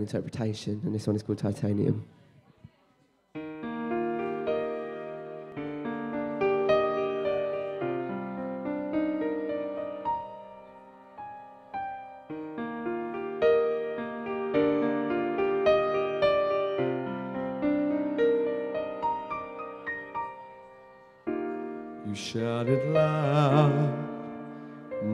interpretation, and this one is called Titanium. You shouted loud,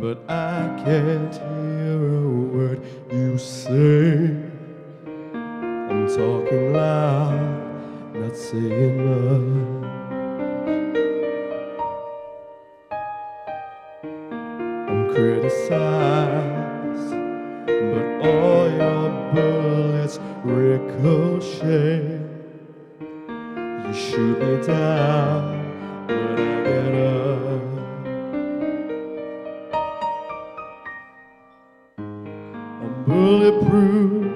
but I can't hear a word you say. Talking loud, not saying much. I'm criticized, but all your bullets ricochet. You shoot me down, but I get up. I'm bulletproof,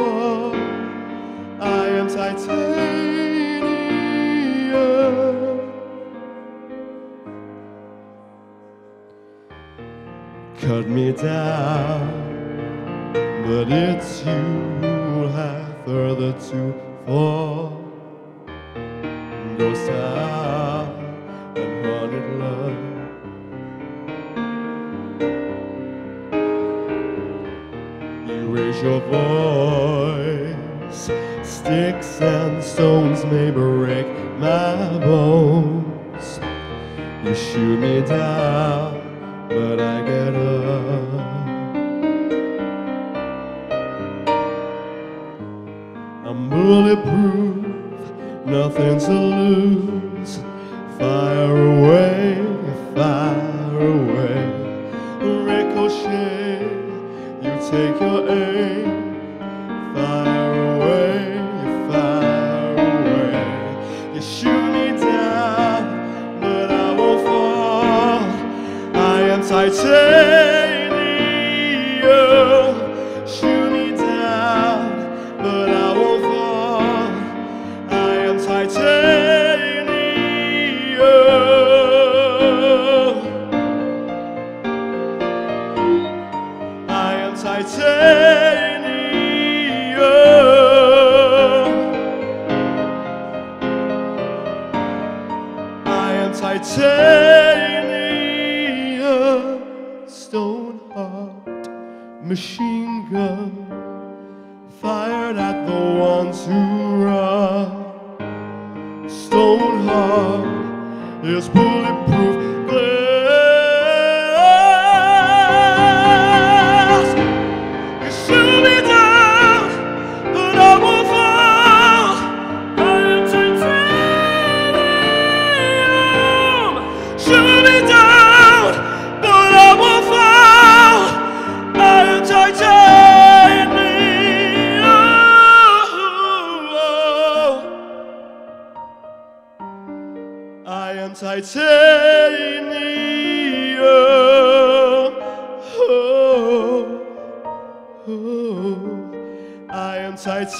Cut me down, but it's you who have further to fall. Ghost town and haunted love. You raise your voice. Sticks and stones may break my bones. You shoot me down, but I get up. I'm bulletproof, nothing to lose. Fire away, fire away. Ricochet, you take your aim. Fire titanium. I am titanium, stone heart, machine gun, fired at the ones who run. Stone heart is bulletproof titanium. Oh, oh, I am titanium.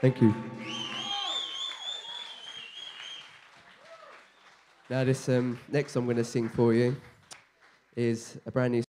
Thank you. Now, this um, next song I'm going to sing for you is a brand new